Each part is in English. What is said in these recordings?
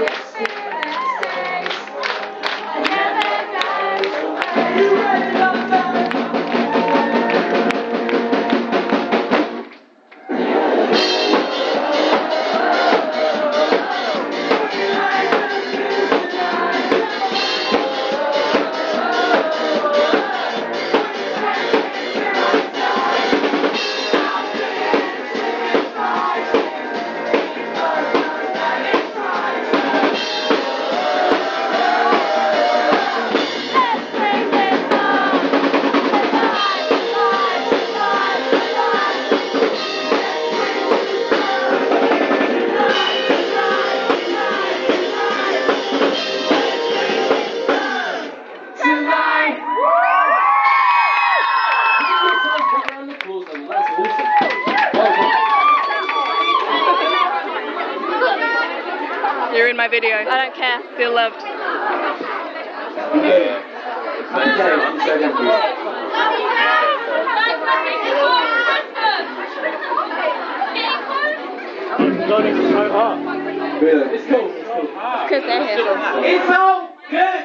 Yes. You're in my video. I don't care. Feel loved. Really? It's cool. It's cool. Because they're here. It's all good.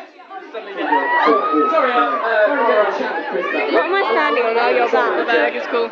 Sorry, uh, uh, What am I standing on while you're The bag is uh, cool.